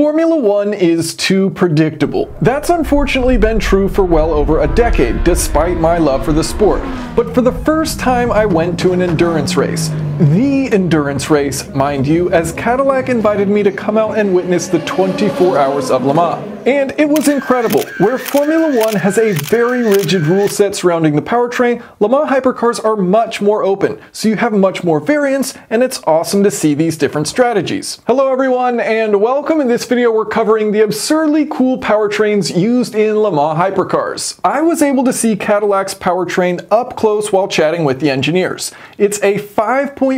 Formula One is too predictable. That's unfortunately been true for well over a decade, despite my love for the sport. But for the first time, I went to an endurance race. The endurance race, mind you, as Cadillac invited me to come out and witness the 24 hours of Le Mans. And it was incredible. Where Formula One has a very rigid rule set surrounding the powertrain, Le Mans hypercars are much more open, so you have much more variance, and it's awesome to see these different strategies. Hello everyone, and welcome. In this video, we're covering the absurdly cool powertrains used in Le Mans hypercars. I was able to see Cadillac's powertrain up close while chatting with the engineers. It's a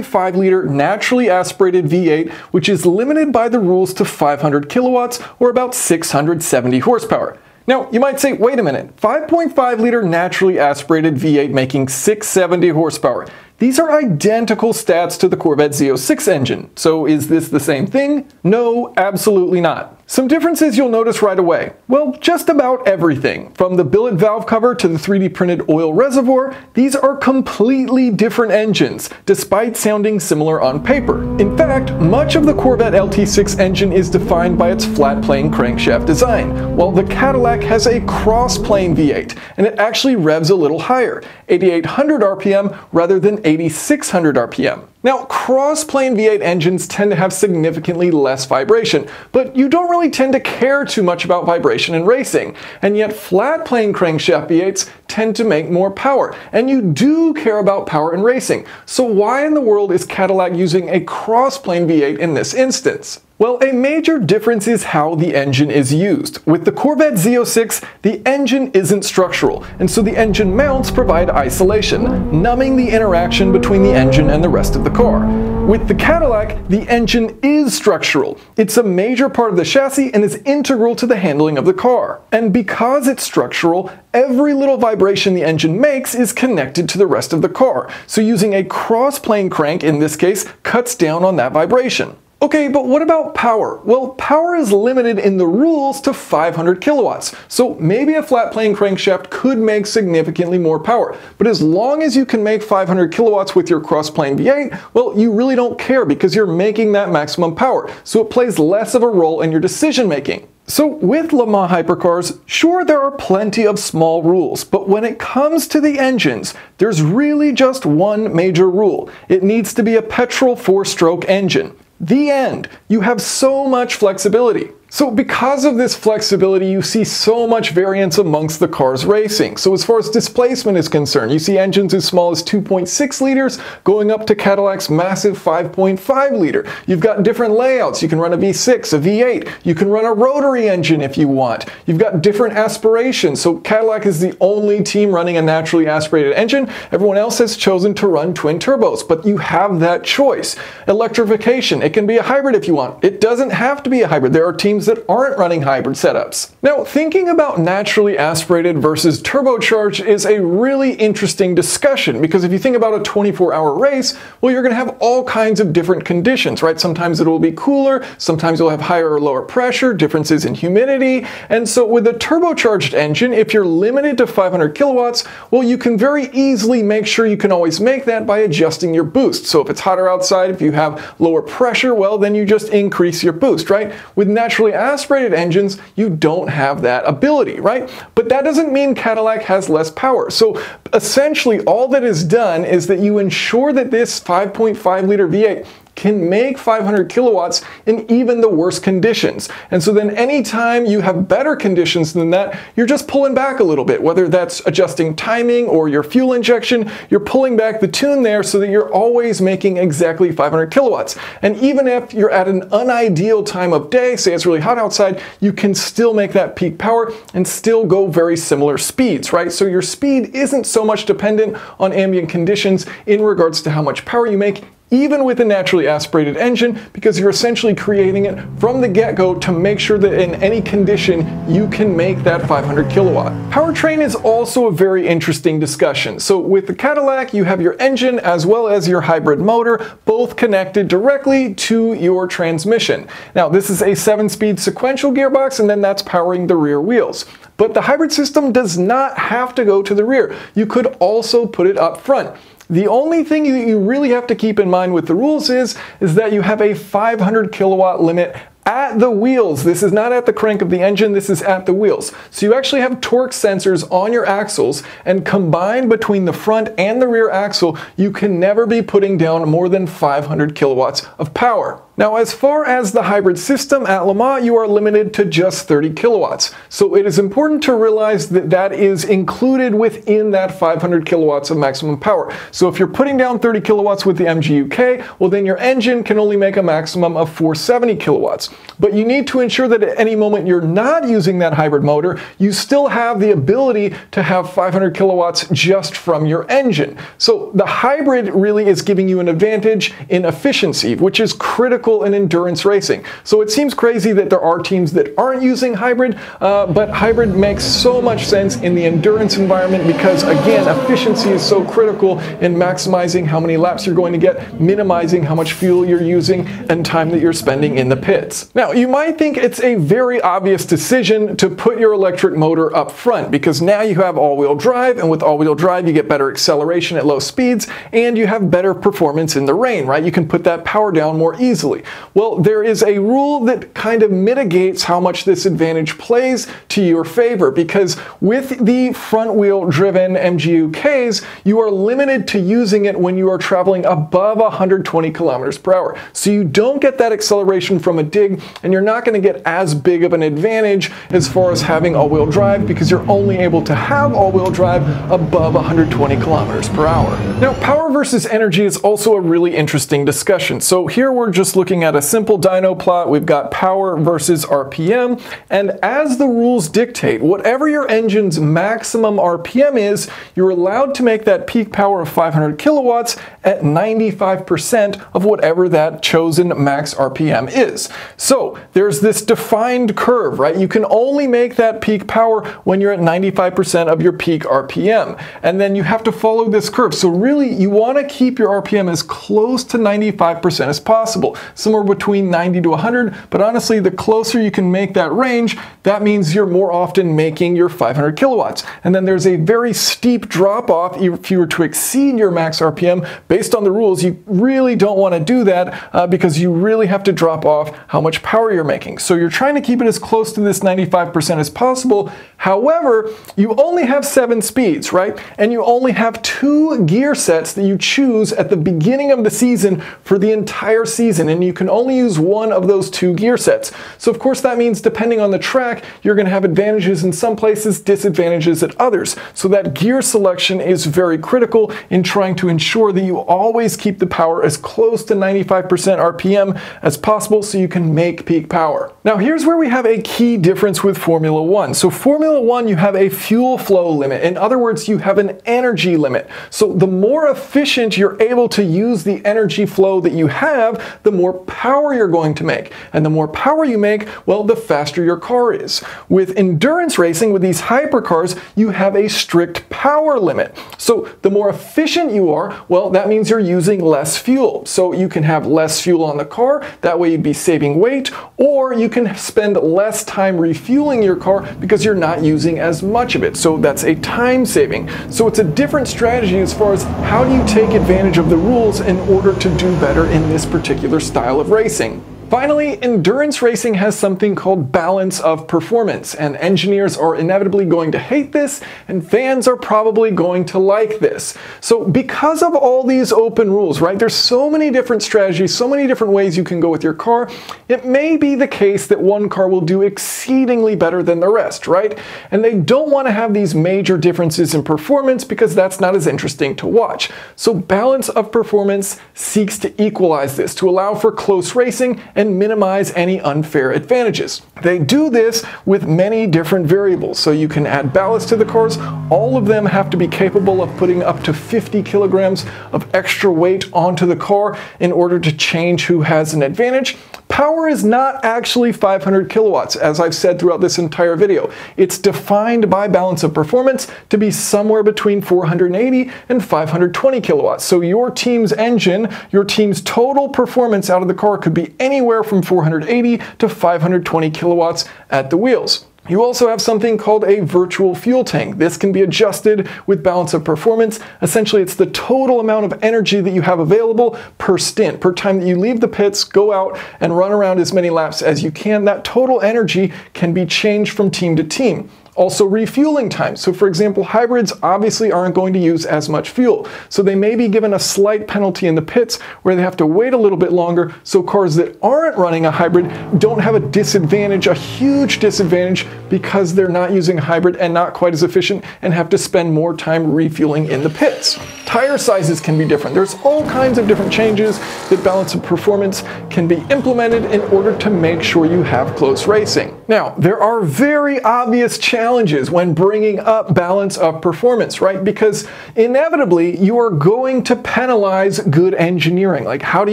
5.5 liter naturally aspirated V8, which is limited by the rules to 500 kilowatts, or about 670 horsepower. Now, you might say, wait a minute, 5.5 liter naturally aspirated V8 making 670 horsepower. These are identical stats to the Corvette Z06 engine. So is this the same thing? No, absolutely not. Some differences you'll notice right away. Well, just about everything. From the billet valve cover to the 3D printed oil reservoir, these are completely different engines, despite sounding similar on paper. In fact, much of the Corvette LT6 engine is defined by its flat plane crankshaft design, while the Cadillac has a cross plane V8, and it actually revs a little higher, 8800 RPM rather than 8600 RPM. Now, cross-plane V8 engines tend to have significantly less vibration, but you don't really tend to care too much about vibration in racing. And yet flat-plane crankshaft V8s tend to make more power, and you do care about power in racing. So why in the world is Cadillac using a cross-plane V8 in this instance? Well, a major difference is how the engine is used. With the Corvette Z06, the engine isn't structural, and so the engine mounts provide isolation, numbing the interaction between the engine and the rest of the car. With the Cadillac, the engine is structural. It's a major part of the chassis and is integral to the handling of the car. And because it's structural, every little vibration the engine makes is connected to the rest of the car. So using a cross-plane crank, in this case, cuts down on that vibration. Okay, but what about power? Well, power is limited in the rules to 500 kilowatts, so maybe a flat plane crankshaft could make significantly more power. But as long as you can make 500 kilowatts with your cross-plane V8, well, you really don't care because you're making that maximum power, so it plays less of a role in your decision making. So with Le Mans hypercars, sure there are plenty of small rules, but when it comes to the engines, there's really just one major rule. It needs to be a petrol four-stroke engine. The end. You have so much flexibility. So because of this flexibility, you see so much variance amongst the cars racing. So as far as displacement is concerned, you see engines as small as 2.6 liters going up to Cadillac's massive 5.5 liter. You've got different layouts. You can run a V6, a V8. You can run a rotary engine if you want. You've got different aspirations. So Cadillac is the only team running a naturally aspirated engine. Everyone else has chosen to run twin turbos, but you have that choice. Electrification, it can be a hybrid if you want. It doesn't have to be a hybrid. There are teams that aren't running hybrid setups. Now, thinking about naturally aspirated versus turbocharged is a really interesting discussion because if you think about a 24 hour race, well, you're going to have all kinds of different conditions, right? Sometimes it will be cooler, sometimes you'll have higher or lower pressure, differences in humidity. And so with a turbocharged engine, if you're limited to 500 kilowatts, well, you can very easily make sure you can always make that by adjusting your boost. So if it's hotter outside, if you have lower pressure, well, then you just increase your boost, right? With naturally aspirated engines, you don't have that ability, right? But that doesn't mean Cadillac has less power. So essentially all that is done is that you ensure that this 5.5 liter V8 can make 500 kilowatts in even the worst conditions. And so then anytime you have better conditions than that, you're just pulling back a little bit, whether that's adjusting timing or your fuel injection, you're pulling back the tune there so that you're always making exactly 500 kilowatts. And even if you're at an unideal time of day, say it's really hot outside, you can still make that peak power and still go very similar speeds, right? So your speed isn't so much dependent on ambient conditions in regards to how much power you make, even with a naturally aspirated engine because you're essentially creating it from the get-go to make sure that in any condition you can make that 500 kilowatt. Powertrain is also a very interesting discussion. So with the Cadillac you have your engine as well as your hybrid motor both connected directly to your transmission. Now this is a 7-speed sequential gearbox and then that's powering the rear wheels. But the hybrid system does not have to go to the rear. You could also put it up front. The only thing that you really have to keep in mind with the rules is, is that you have a 500 kilowatt limit at the wheels. This is not at the crank of the engine, this is at the wheels. So you actually have torque sensors on your axles, and combined between the front and the rear axle, you can never be putting down more than 500 kilowatts of power. Now, as far as the hybrid system at Le Mans, you are limited to just 30 kilowatts. So it is important to realize that that is included within that 500 kilowatts of maximum power. So if you're putting down 30 kilowatts with the MGUK, well then your engine can only make a maximum of 470 kilowatts. But you need to ensure that at any moment you're not using that hybrid motor, you still have the ability to have 500 kilowatts just from your engine. So the hybrid really is giving you an advantage in efficiency, which is critical in endurance racing. So it seems crazy that there are teams that aren't using hybrid, uh, but hybrid makes so much sense in the endurance environment because, again, efficiency is so critical in maximizing how many laps you're going to get, minimizing how much fuel you're using, and time that you're spending in the pits. Now, you might think it's a very obvious decision to put your electric motor up front because now you have all-wheel drive, and with all-wheel drive, you get better acceleration at low speeds, and you have better performance in the rain, right? You can put that power down more easily? Well, there is a rule that kind of mitigates how much this advantage plays to your favor because with the front wheel driven MGU-Ks, you are limited to using it when you are traveling above 120 kilometers per hour. So you don't get that acceleration from a dig and you're not going to get as big of an advantage as far as having all-wheel drive because you're only able to have all-wheel drive above 120 kilometers per hour. Now, power versus energy is also a really interesting discussion. So here we're just looking at a simple dyno plot. We've got power versus RPM. And as the rules dictate, whatever your engine's maximum RPM is, you're allowed to make that peak power of 500 kilowatts at 95% of whatever that chosen max RPM is. So there's this defined curve, right? You can only make that peak power when you're at 95% of your peak RPM. And then you have to follow this curve. So really, you want to keep your RPM as close to 95% as possible somewhere between 90 to 100, but honestly, the closer you can make that range, that means you're more often making your 500 kilowatts. And then there's a very steep drop off if you were to exceed your max RPM. Based on the rules, you really don't want to do that uh, because you really have to drop off how much power you're making. So you're trying to keep it as close to this 95% as possible. However, you only have seven speeds, right? And you only have two gear sets that you choose at the beginning of the season for the entire season. And you can only use one of those two gear sets. So of course that means depending on the track, you're going to have advantages in some places, disadvantages at others. So that gear selection is very critical in trying to ensure that you always keep the power as close to 95% RPM as possible so you can make peak power. Now here's where we have a key difference with Formula One. So Formula One, you have a fuel flow limit. In other words, you have an energy limit. So the more efficient you're able to use the energy flow that you have, the more power you're going to make. And the more power you make, well, the faster your car is. With endurance racing, with these hypercars, you have a strict power limit. So the more efficient you are, well, that means you're using less fuel. So you can have less fuel on the car, that way you'd be saving weight, or you can spend less time refueling your car because you're not using as much of it. So that's a time saving. So it's a different strategy as far as how do you take advantage of the rules in order to do better in this particular style of racing. Finally, endurance racing has something called balance of performance, and engineers are inevitably going to hate this, and fans are probably going to like this. So because of all these open rules, right, there's so many different strategies, so many different ways you can go with your car, it may be the case that one car will do exceedingly better than the rest, right? And they don't want to have these major differences in performance because that's not as interesting to watch. So balance of performance seeks to equalize this, to allow for close racing and minimize any unfair advantages. They do this with many different variables. So you can add ballast to the cars. All of them have to be capable of putting up to 50 kilograms of extra weight onto the car in order to change who has an advantage. Power is not actually 500 kilowatts, as I've said throughout this entire video. It's defined by balance of performance to be somewhere between 480 and 520 kilowatts. So your team's engine, your team's total performance out of the car could be anywhere from 480 to 520 kilowatts at the wheels. You also have something called a virtual fuel tank. This can be adjusted with balance of performance. Essentially, it's the total amount of energy that you have available per stint, per time that you leave the pits, go out and run around as many laps as you can. That total energy can be changed from team to team. Also refueling time. So for example, hybrids obviously aren't going to use as much fuel. So they may be given a slight penalty in the pits where they have to wait a little bit longer so cars that aren't running a hybrid don't have a disadvantage, a huge disadvantage because they're not using a hybrid and not quite as efficient and have to spend more time refueling in the pits. Tire sizes can be different. There's all kinds of different changes that balance of performance can be implemented in order to make sure you have close racing. Now, there are very obvious challenges when bringing up balance of performance, right? Because inevitably you are going to penalize good engineering. Like how do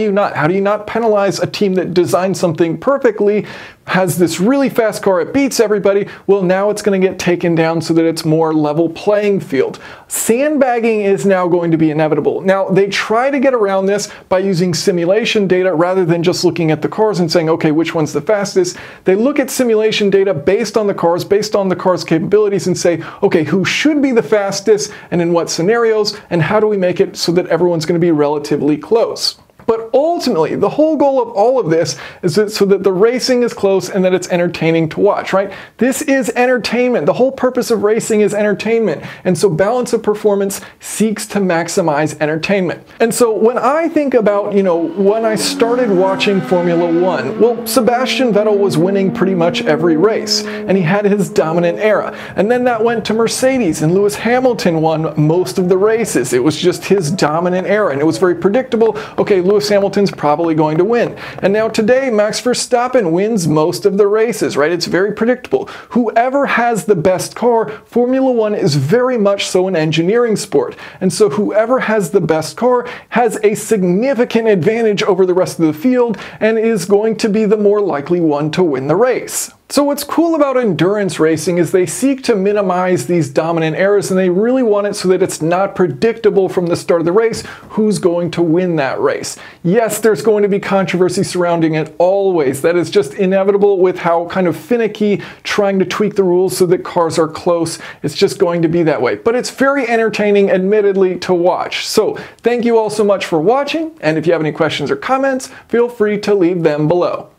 you not? How do you not penalize a team that designed something perfectly has this really fast car, it beats everybody, well now it's going to get taken down so that it's more level playing field. Sandbagging is now going to be inevitable. Now they try to get around this by using simulation data rather than just looking at the cars and saying, okay, which one's the fastest? They look at simulation data based on the cars, based on the car's capabilities and say, okay, who should be the fastest and in what scenarios and how do we make it so that everyone's going to be relatively close? But ultimately, the whole goal of all of this is that so that the racing is close and that it's entertaining to watch, right? This is entertainment. The whole purpose of racing is entertainment. And so balance of performance seeks to maximize entertainment. And so when I think about, you know, when I started watching Formula One, well, Sebastian Vettel was winning pretty much every race and he had his dominant era. And then that went to Mercedes and Lewis Hamilton won most of the races. It was just his dominant era and it was very predictable. Okay, Lewis Lewis Hamilton's probably going to win. And now today, Max Verstappen wins most of the races, right? It's very predictable. Whoever has the best car, Formula One is very much so an engineering sport. And so whoever has the best car has a significant advantage over the rest of the field and is going to be the more likely one to win the race. So what's cool about endurance racing is they seek to minimize these dominant errors and they really want it so that it's not predictable from the start of the race who's going to win that race. Yes, there's going to be controversy surrounding it always. That is just inevitable with how kind of finicky trying to tweak the rules so that cars are close. It's just going to be that way. But it's very entertaining, admittedly, to watch. So thank you all so much for watching. And if you have any questions or comments, feel free to leave them below.